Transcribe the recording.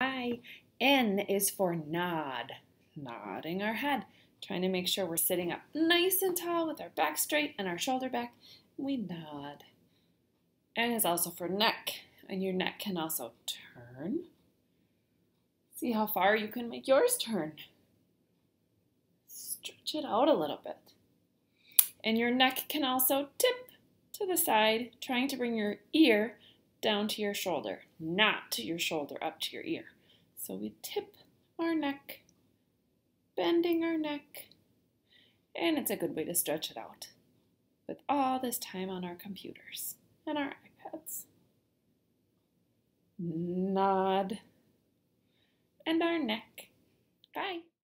I. N is for nod, nodding our head, trying to make sure we're sitting up nice and tall with our back straight and our shoulder back. We nod. N is also for neck, and your neck can also turn. See how far you can make yours turn. Stretch it out a little bit. And your neck can also tip to the side, trying to bring your ear down to your shoulder, not to your shoulder up to your ear. So we tip our neck, bending our neck, and it's a good way to stretch it out with all this time on our computers and our iPads. Nod and our neck.